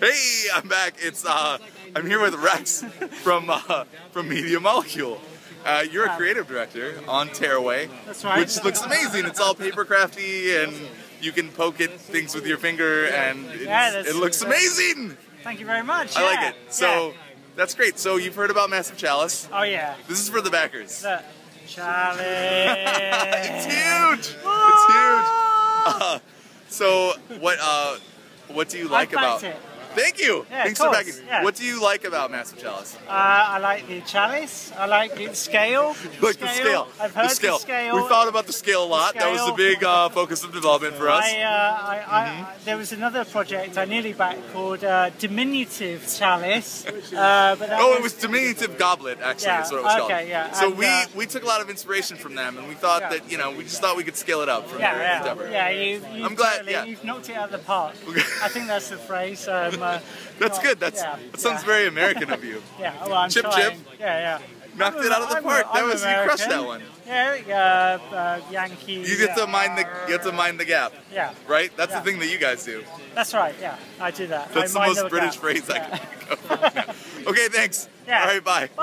Hey, I'm back. It's uh, I'm here with Rex from uh, from Media Molecule. Uh, you're a creative director on Tearaway, That's right. which looks amazing. It's all paper crafty and you can poke at things with your finger and Yeah, it looks amazing. Thank you very much. I like it. So yeah. that's great. So you've heard about Massive Chalice. Oh yeah. This is for the backers. Look. Charlie. it's huge. It's huge. Uh, so what uh, what do you like about? it. Thank you. Yeah, Thanks for backing. yeah. What do you like about Massive Chalice? Uh, I like the chalice. I like the scale. You like the scale. I've heard the scale. scale. We thought about the scale a lot. That was the big uh, focus of development for us. I, uh, I, I, there was another project I nearly backed called uh, Diminutive Chalice. Uh, but that Oh, it was diminutive goblet. Actually, Yeah, is what it was called. okay, yeah, So and, we uh, we took a lot of inspiration from them, and we thought Yeah. that you know we just thought we could scale it up from Yeah, your yeah, endeavor. yeah. You, you I'm glad- Totally, yeah. You've knocked it out of the park. I think that's the phrase. Um, That's good. That's yeah, that sounds yeah. very American of you. Yeah, well, I'm Chip, trying. chip. Yeah, yeah. Knocked I'm it out of the I'm park. That I'm was- you crushed that one. Yeah, uh, uh, Yankee. You get to mind the you have to mind the gap, Yeah, right? That's the thing that you guys do. that's right. Yeah, I do that. That's I the most the British gap. phrase I can think of. Okay, thanks. Yeah. All right, bye. Bye.